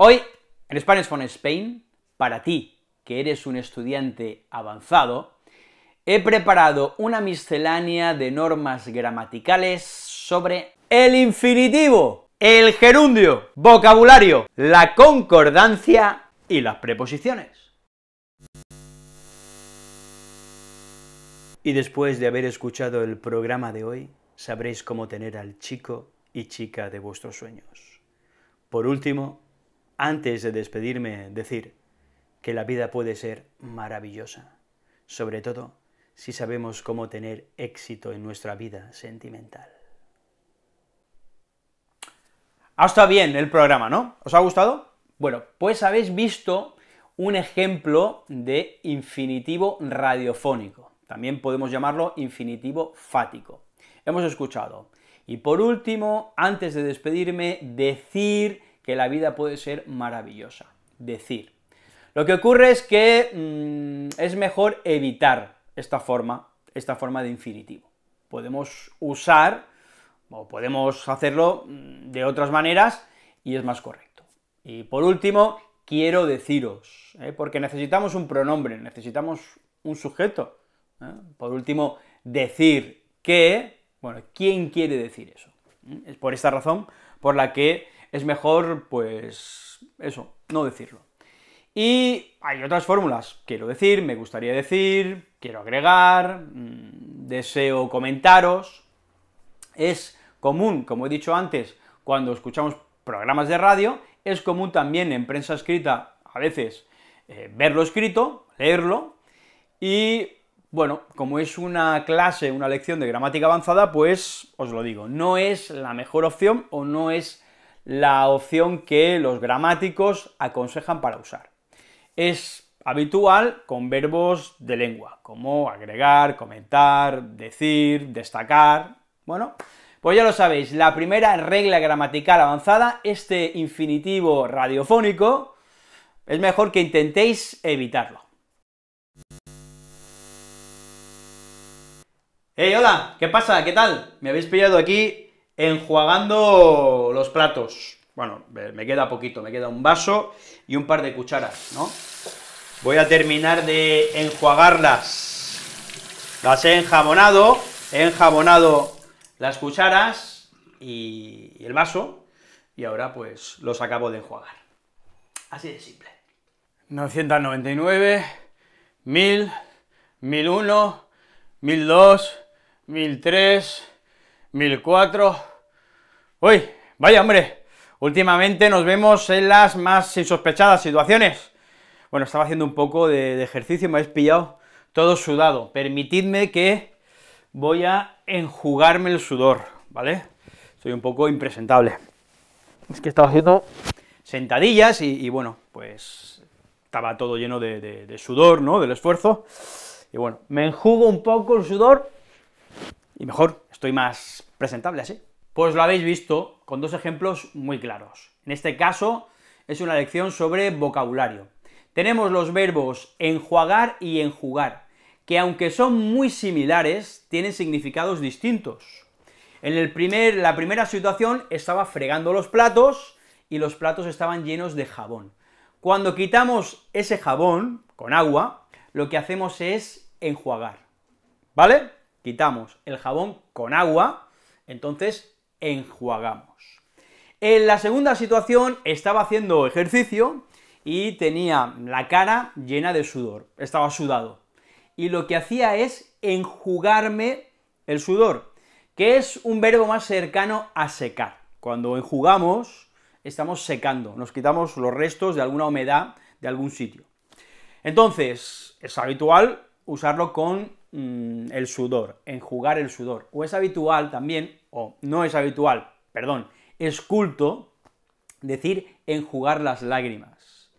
Hoy, en Spanish from Spain, para ti, que eres un estudiante avanzado, he preparado una miscelánea de normas gramaticales sobre el infinitivo, el gerundio, vocabulario, la concordancia y las preposiciones. Y después de haber escuchado el programa de hoy, sabréis cómo tener al chico y chica de vuestros sueños. Por último, antes de despedirme, decir que la vida puede ser maravillosa, sobre todo si sabemos cómo tener éxito en nuestra vida sentimental. Ha estado bien el programa, ¿no? ¿Os ha gustado? Bueno, pues habéis visto un ejemplo de infinitivo radiofónico. También podemos llamarlo infinitivo fático. Hemos escuchado. Y por último, antes de despedirme, decir que la vida puede ser maravillosa. Decir. Lo que ocurre es que mmm, es mejor evitar esta forma, esta forma de infinitivo. Podemos usar, o podemos hacerlo mm, de otras maneras, y es más correcto. Y por último, quiero deciros, ¿eh? porque necesitamos un pronombre, necesitamos un sujeto. ¿eh? Por último, decir que, bueno, ¿quién quiere decir eso? ¿Mm? Es por esta razón por la que es mejor, pues, eso, no decirlo. Y hay otras fórmulas, quiero decir, me gustaría decir, quiero agregar, mmm, deseo comentaros. Es común, como he dicho antes, cuando escuchamos programas de radio, es común también en prensa escrita, a veces, eh, verlo escrito, leerlo, y bueno, como es una clase, una lección de gramática avanzada, pues os lo digo, no es la mejor opción o no es la opción que los gramáticos aconsejan para usar. Es habitual con verbos de lengua, como agregar, comentar, decir, destacar, bueno, pues ya lo sabéis, la primera regla gramatical avanzada, este infinitivo radiofónico, es mejor que intentéis evitarlo. ¡Hey, hola! ¿Qué pasa? ¿Qué tal? Me habéis pillado aquí enjuagando los platos. Bueno, me queda poquito, me queda un vaso y un par de cucharas, ¿no? Voy a terminar de enjuagarlas. Las he enjabonado, he enjabonado las cucharas y, el vaso, y ahora pues los acabo de enjuagar. Así de simple. 999, 1000, 1001, 1002, 1003, 1004... ¡Uy! ¡Vaya, hombre! Últimamente nos vemos en las más insospechadas situaciones. Bueno, estaba haciendo un poco de, de ejercicio, me habéis pillado todo sudado. Permitidme que voy a enjugarme el sudor, ¿vale? Soy un poco impresentable. Es que estaba haciendo sentadillas y, y bueno, pues estaba todo lleno de, de, de, sudor, ¿no?, del esfuerzo, y bueno, me enjugo un poco el sudor, y mejor, estoy más presentable así. Pues lo habéis visto con dos ejemplos muy claros. En este caso, es una lección sobre vocabulario. Tenemos los verbos enjuagar y enjugar, que aunque son muy similares, tienen significados distintos. En el primer, la primera situación estaba fregando los platos, y los platos estaban llenos de jabón. Cuando quitamos ese jabón con agua, lo que hacemos es enjuagar, ¿vale? Quitamos el jabón con agua, entonces enjuagamos. En la segunda situación estaba haciendo ejercicio y tenía la cara llena de sudor, estaba sudado y lo que hacía es enjugarme el sudor, que es un verbo más cercano a secar. Cuando enjugamos, estamos secando, nos quitamos los restos de alguna humedad de algún sitio. Entonces, es habitual usarlo con mmm, el sudor, enjugar el sudor, o es habitual también, o no es habitual, perdón, es culto decir enjugar las lágrimas.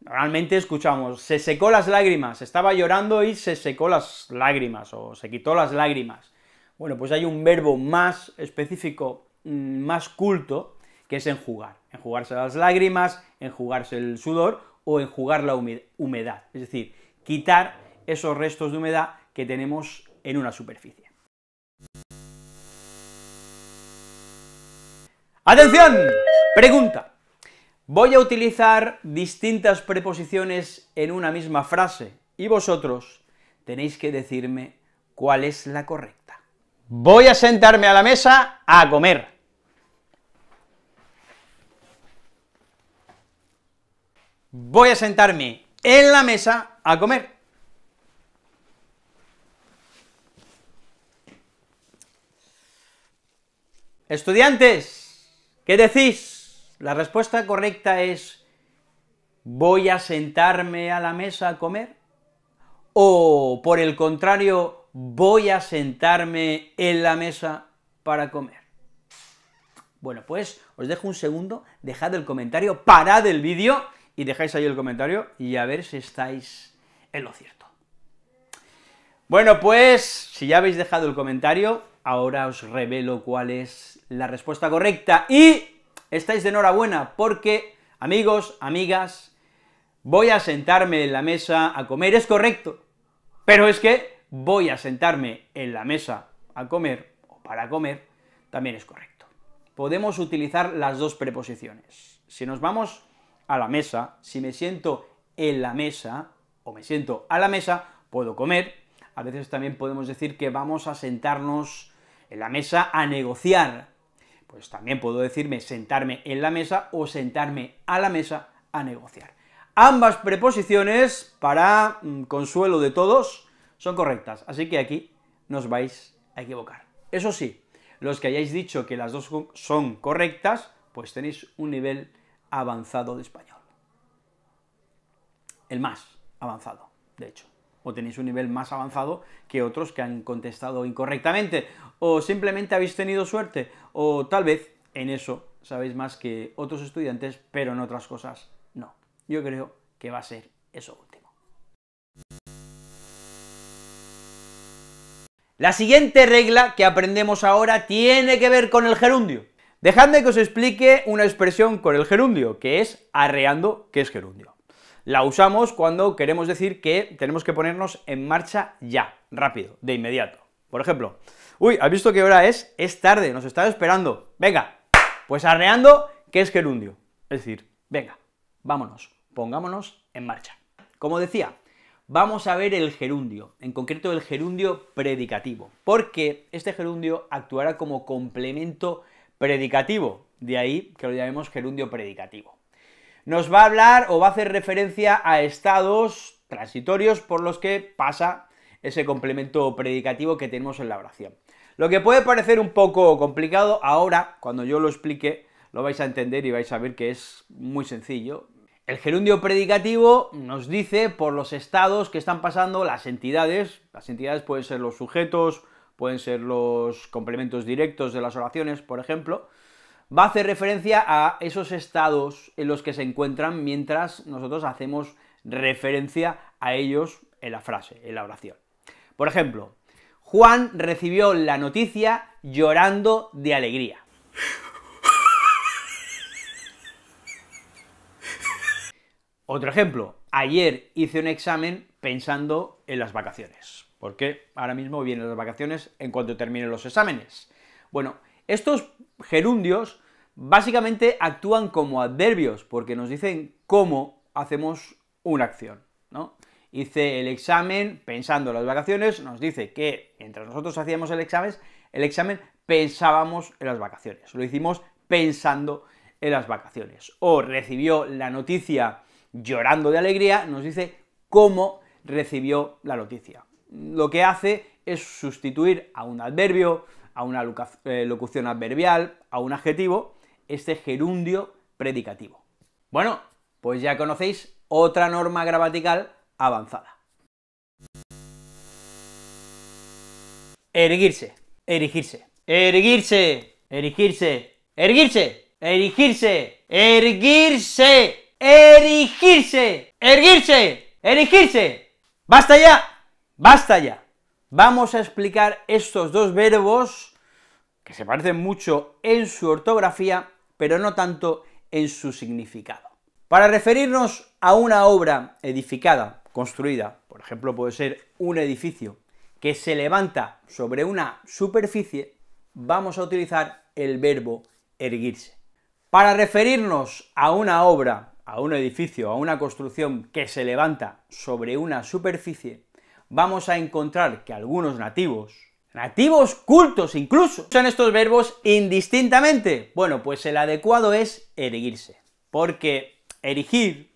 Normalmente escuchamos, se secó las lágrimas, estaba llorando y se secó las lágrimas, o se quitó las lágrimas. Bueno, pues hay un verbo más específico, mm, más culto, que es enjugar. Enjugarse las lágrimas, enjugarse el sudor, o enjugar la humedad, es decir, quitar esos restos de humedad que tenemos en una superficie. ¡Atención! Pregunta. Voy a utilizar distintas preposiciones en una misma frase, y vosotros tenéis que decirme cuál es la correcta. Voy a sentarme a la mesa a comer. Voy a sentarme en la mesa a comer. Estudiantes, ¿qué decís? La respuesta correcta es ¿voy a sentarme a la mesa a comer? O, por el contrario, ¿voy a sentarme en la mesa para comer? Bueno, pues os dejo un segundo, dejad el comentario, parad el vídeo y dejáis ahí el comentario y a ver si estáis en lo cierto. Bueno, pues, si ya habéis dejado el comentario, ahora os revelo cuál es la respuesta correcta, y estáis de enhorabuena, porque, amigos, amigas, voy a sentarme en la mesa a comer, es correcto, pero es que voy a sentarme en la mesa a comer, o para comer, también es correcto. Podemos utilizar las dos preposiciones. Si nos vamos a la mesa, si me siento en la mesa, o me siento a la mesa, puedo comer, a veces también podemos decir que vamos a sentarnos en la mesa a negociar. Pues también puedo decirme sentarme en la mesa o sentarme a la mesa a negociar. Ambas preposiciones, para mm, consuelo de todos, son correctas, así que aquí nos vais a equivocar. Eso sí, los que hayáis dicho que las dos son correctas, pues tenéis un nivel avanzado de español. El más avanzado, de hecho o tenéis un nivel más avanzado que otros que han contestado incorrectamente, o simplemente habéis tenido suerte, o tal vez en eso sabéis más que otros estudiantes, pero en otras cosas no. Yo creo que va a ser eso último. La siguiente regla que aprendemos ahora tiene que ver con el gerundio. Dejadme que os explique una expresión con el gerundio, que es arreando, que es gerundio la usamos cuando queremos decir que tenemos que ponernos en marcha ya, rápido, de inmediato. Por ejemplo, uy, ¿has visto qué hora es? Es tarde, nos está esperando. Venga, pues arreando, ¿qué es gerundio? Es decir, venga, vámonos, pongámonos en marcha. Como decía, vamos a ver el gerundio, en concreto el gerundio predicativo, porque este gerundio actuará como complemento predicativo, de ahí que lo llamemos gerundio predicativo nos va a hablar o va a hacer referencia a estados transitorios por los que pasa ese complemento predicativo que tenemos en la oración. Lo que puede parecer un poco complicado, ahora, cuando yo lo explique, lo vais a entender y vais a ver que es muy sencillo. El gerundio predicativo nos dice por los estados que están pasando las entidades, las entidades pueden ser los sujetos, pueden ser los complementos directos de las oraciones, por ejemplo, va a hacer referencia a esos estados en los que se encuentran mientras nosotros hacemos referencia a ellos en la frase, en la oración. Por ejemplo, Juan recibió la noticia llorando de alegría. Otro ejemplo, ayer hice un examen pensando en las vacaciones, porque ahora mismo vienen las vacaciones en cuanto terminen los exámenes. Bueno, estos gerundios básicamente actúan como adverbios, porque nos dicen cómo hacemos una acción, ¿no? Hice el examen pensando en las vacaciones, nos dice que mientras nosotros hacíamos el examen, el examen pensábamos en las vacaciones, lo hicimos pensando en las vacaciones. O recibió la noticia llorando de alegría, nos dice cómo recibió la noticia. Lo que hace es sustituir a un adverbio, a una eh, locución adverbial, a un adjetivo, este gerundio predicativo. Bueno, pues ya conocéis otra norma gramatical avanzada. Erguirse, erigirse, erguirse, erigirse, erguirse, erigirse, erguirse, erigirse, erguirse, erigirse. ¡Basta ya! ¡Basta ya! Vamos a explicar estos dos verbos, que se parecen mucho en su ortografía, pero no tanto en su significado. Para referirnos a una obra edificada, construida, por ejemplo puede ser un edificio, que se levanta sobre una superficie, vamos a utilizar el verbo erguirse. Para referirnos a una obra, a un edificio, a una construcción que se levanta sobre una superficie, vamos a encontrar que algunos nativos, nativos cultos incluso, usan estos verbos indistintamente. Bueno, pues el adecuado es erguirse, porque erigir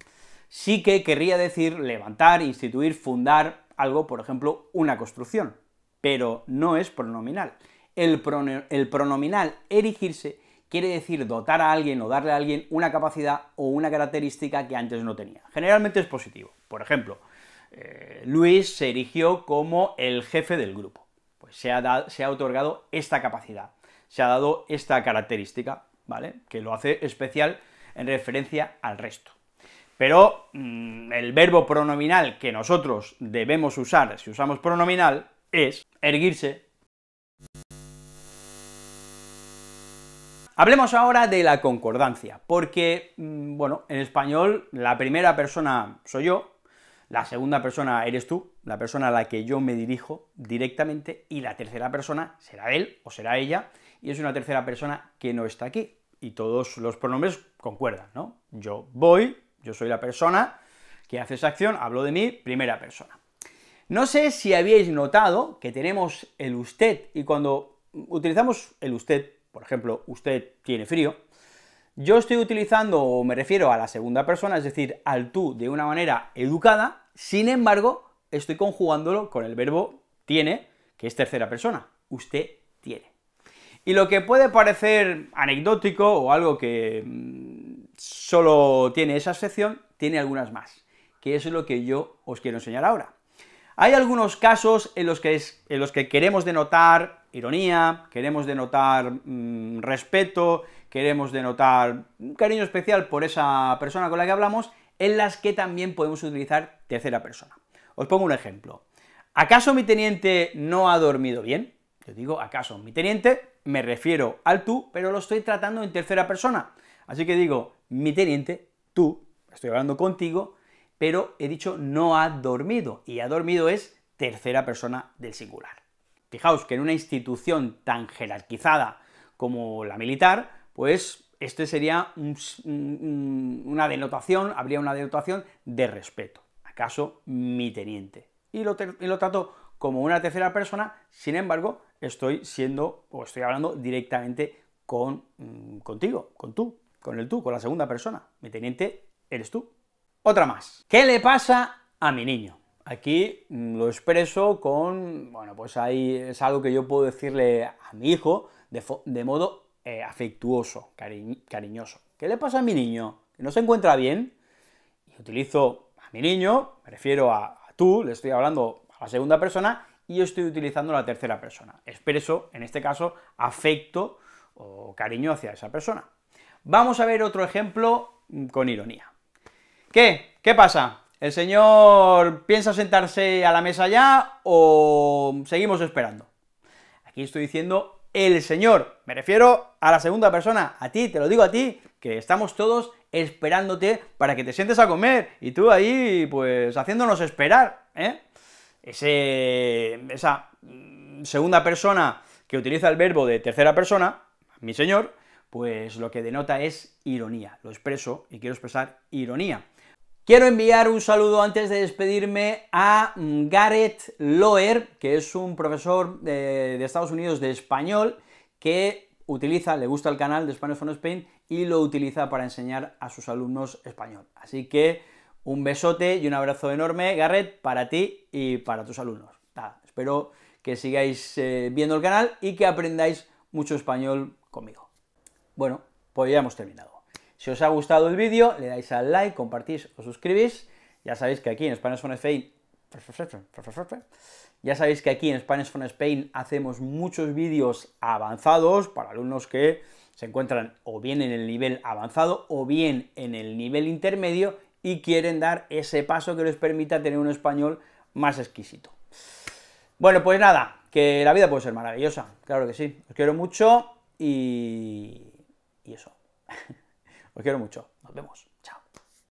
sí que querría decir levantar, instituir, fundar algo, por ejemplo, una construcción, pero no es pronominal. El pronominal erigirse quiere decir dotar a alguien o darle a alguien una capacidad o una característica que antes no tenía. Generalmente es positivo. Por ejemplo, eh, Luis se erigió como el jefe del grupo. Pues se ha, se ha otorgado esta capacidad, se ha dado esta característica, ¿vale? Que lo hace especial en referencia al resto. Pero mm, el verbo pronominal que nosotros debemos usar si usamos pronominal es erguirse, Hablemos ahora de la concordancia, porque, mm, bueno, en español la primera persona soy yo, la segunda persona eres tú, la persona a la que yo me dirijo directamente, y la tercera persona será él o será ella, y es una tercera persona que no está aquí, y todos los pronombres concuerdan, ¿no? Yo voy, yo soy la persona que hace esa acción, hablo de mí, primera persona. No sé si habíais notado que tenemos el usted, y cuando utilizamos el usted por ejemplo, usted tiene frío, yo estoy utilizando, o me refiero a la segunda persona, es decir, al tú de una manera educada, sin embargo, estoy conjugándolo con el verbo tiene, que es tercera persona, usted tiene. Y lo que puede parecer anecdótico o algo que mm, solo tiene esa sección, tiene algunas más, que es lo que yo os quiero enseñar ahora. Hay algunos casos en los que, en los que queremos denotar ironía, queremos denotar mm, respeto, queremos denotar un cariño especial por esa persona con la que hablamos, en las que también podemos utilizar tercera persona. Os pongo un ejemplo. ¿Acaso mi teniente no ha dormido bien? Yo digo, ¿acaso mi teniente? Me refiero al tú, pero lo estoy tratando en tercera persona. Así que digo, mi teniente, tú, estoy hablando contigo, pero he dicho no ha dormido, y ha dormido es tercera persona del singular. Fijaos que en una institución tan jerarquizada como la militar, pues este sería una denotación, habría una denotación de respeto. ¿Acaso mi teniente? Y lo, y trato como una tercera persona, sin embargo, estoy siendo, o estoy hablando directamente con, mm, contigo, con tú, con el tú, con la segunda persona. Mi teniente eres tú. Otra más. ¿Qué le pasa a mi niño? Aquí mm, lo expreso con, bueno, pues ahí es algo que yo puedo decirle a mi hijo de, modo eh, afectuoso, cariñoso. ¿Qué le pasa a mi niño? ¿Que no se encuentra bien? Y utilizo a mi niño, me refiero a, a tú, le estoy hablando a la segunda persona, y yo estoy utilizando la tercera persona. Expreso, en este caso, afecto o cariño hacia esa persona. Vamos a ver otro ejemplo mm, con ironía. ¿Qué? ¿Qué pasa? ¿El señor piensa sentarse a la mesa ya o seguimos esperando? Aquí estoy diciendo el señor, me refiero a la segunda persona, a ti, te lo digo a ti, que estamos todos esperándote para que te sientes a comer, y tú ahí, pues, haciéndonos esperar, ¿eh? Ese, esa segunda persona que utiliza el verbo de tercera persona, mi señor, pues lo que denota es ironía, lo expreso y quiero expresar ironía. Quiero enviar un saludo antes de despedirme a Gareth Loer, que es un profesor de, Estados Unidos de español, que utiliza, le gusta el canal de Spanish from Spain y lo utiliza para enseñar a sus alumnos español. Así que un besote y un abrazo enorme, Garrett, para ti y para tus alumnos. espero que sigáis eh, viendo el canal y que aprendáis mucho español conmigo. Bueno, pues ya hemos terminado. Si os ha gustado el vídeo, le dais al like, compartís o suscribís. Ya sabéis que aquí en Spanish from Spain ya sabéis que aquí en Spanish from Spain hacemos muchos vídeos avanzados para alumnos que se encuentran o bien en el nivel avanzado o bien en el nivel intermedio y quieren dar ese paso que les permita tener un español más exquisito. Bueno, pues nada, que la vida puede ser maravillosa, claro que sí. Os quiero mucho y, y eso. Os quiero mucho. Nos vemos.